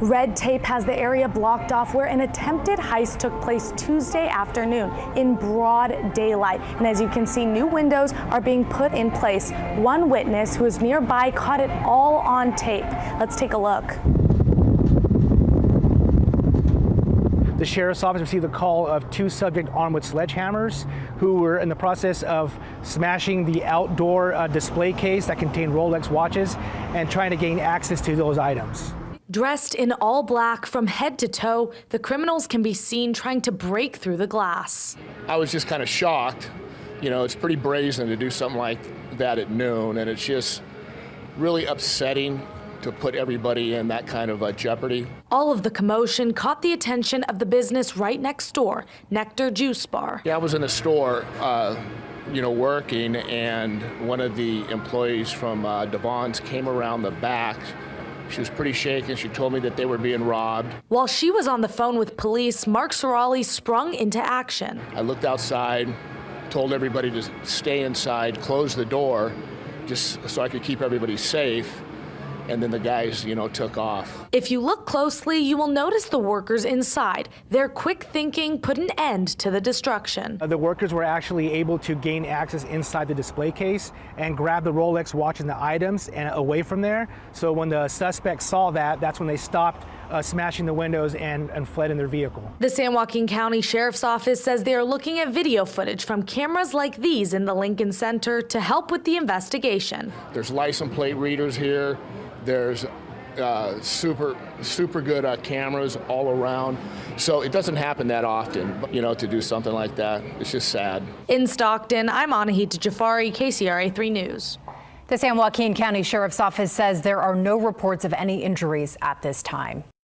Red tape has the area blocked off where an attempted heist took place Tuesday afternoon in broad daylight. And as you can see, new windows are being put in place. One witness who was nearby caught it all on tape. Let's take a look. The sheriff's office received a call of two subjects armed with sledgehammers who were in the process of smashing the outdoor uh, display case that contained Rolex watches and trying to gain access to those items. Dressed in all black from head to toe, the criminals can be seen trying to break through the glass. I was just kind of shocked. You know, it's pretty brazen to do something like that at noon, and it's just really upsetting to put everybody in that kind of uh, jeopardy. All of the commotion caught the attention of the business right next door, Nectar Juice Bar. Yeah, I was in the store, uh, you know, working, and one of the employees from uh, Devon's came around the back. She was pretty shaken. She told me that they were being robbed. While she was on the phone with police, Mark Sorali sprung into action. I looked outside, told everybody to stay inside, close the door, just so I could keep everybody safe and then the guys, you know, took off. If you look closely, you will notice the workers inside. Their quick thinking put an end to the destruction. Uh, the workers were actually able to gain access inside the display case and grab the Rolex watch and the items and away from there. So when the suspects saw that, that's when they stopped uh, smashing the windows and, and fled in their vehicle. The San Joaquin County Sheriff's Office says they are looking at video footage from cameras like these in the Lincoln Center to help with the investigation. There's license plate readers here. There's uh, super super good uh, cameras all around. So it doesn't happen that often, you know, to do something like that. It's just sad. In Stockton, I'm Anahita Jafari, KCRA 3 News. The San Joaquin County Sheriff's Office says there are no reports of any injuries at this time.